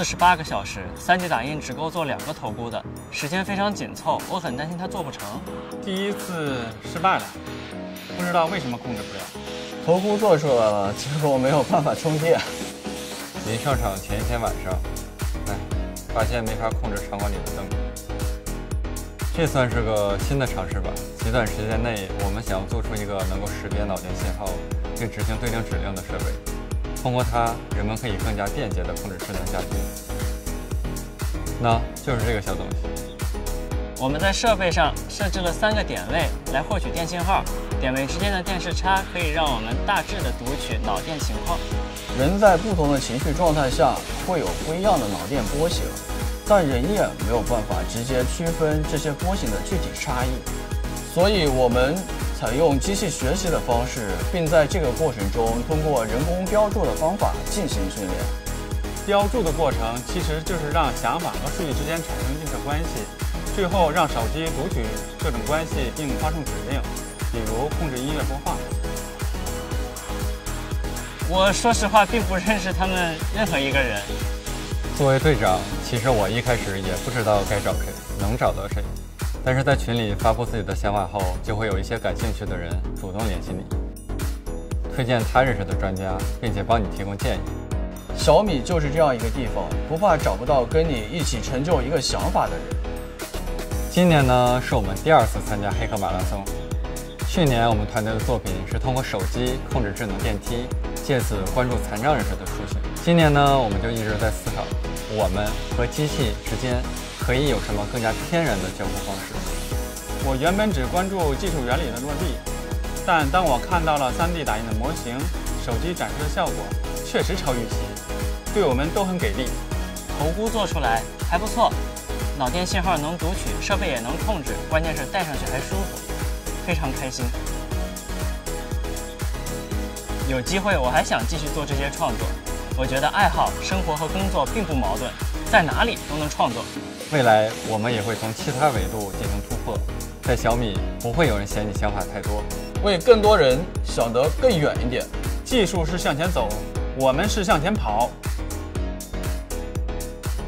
四十八个小时三 D 打印只够做两个头箍的，时间非常紧凑，我很担心它做不成。第一次失败了，不知道为什么控制不了。头箍做出来了，结果没有办法充电。临上场前一天晚上，哎，发现没法控制场馆里的灯。这算是个新的尝试吧。极短时间内，我们想要做出一个能够识别脑电信号并执行对应指令的设备。通过它，人们可以更加便捷地控制智能家居。那就是这个小东西。我们在设备上设置了三个点位来获取电信号，点位之间的电势差可以让我们大致的读取脑电情况。人在不同的情绪状态下会有不一样的脑电波形，但人眼没有办法直接区分这些波形的具体差异，所以我们。采用机器学习的方式，并在这个过程中通过人工标注的方法进行训练。标注的过程其实就是让想法和数据之间产生映射关系，最后让手机读取这种关系并发送指令，比如控制音乐播放。我说实话，并不认识他们任何一个人。作为队长，其实我一开始也不知道该找谁，能找到谁。但是在群里发布自己的想法后，就会有一些感兴趣的人主动联系你，推荐他认识的专家，并且帮你提供建议。小米就是这样一个地方，不怕找不到跟你一起成就一个想法的人。今年呢，是我们第二次参加黑客马拉松。去年我们团队的作品是通过手机控制智能电梯，借此关注残障人士的出行。今年呢，我们就一直在思考，我们和机器之间。可以有什么更加天然的交互方式？我原本只关注技术原理的落地，但当我看到了 3D 打印的模型，手机展示的效果确实超预期，对我们都很给力。头箍做出来还不错，脑电信号能读取，设备也能控制，关键是戴上去还舒服，非常开心。有机会我还想继续做这些创作，我觉得爱好、生活和工作并不矛盾，在哪里都能创作。未来我们也会从其他维度进行突破，在小米不会有人嫌你想法太多，为更多人想得更远一点。技术是向前走，我们是向前跑。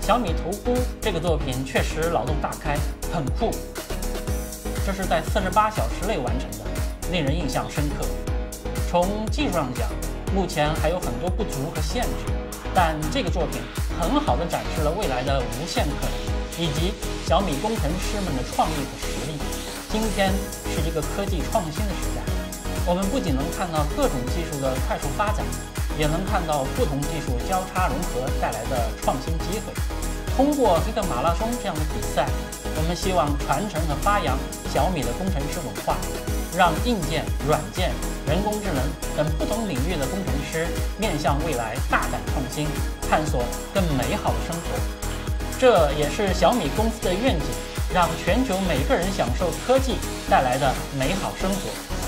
小米头箍这个作品确实脑洞大开，很酷。这是在四十八小时内完成的，令人印象深刻。从技术上讲，目前还有很多不足和限制，但这个作品很好的展示了未来的无限可能。以及小米工程师们的创意和实力。今天是一个科技创新的时代，我们不仅能看到各种技术的快速发展，也能看到不同技术交叉融合带来的创新机会。通过这个马拉松这样的比赛，我们希望传承和发扬小米的工程师文化，让硬件、软件、人工智能等不同领域的工程师面向未来大胆创新，探索更美好的生活。这也是小米公司的愿景，让全球每个人享受科技带来的美好生活。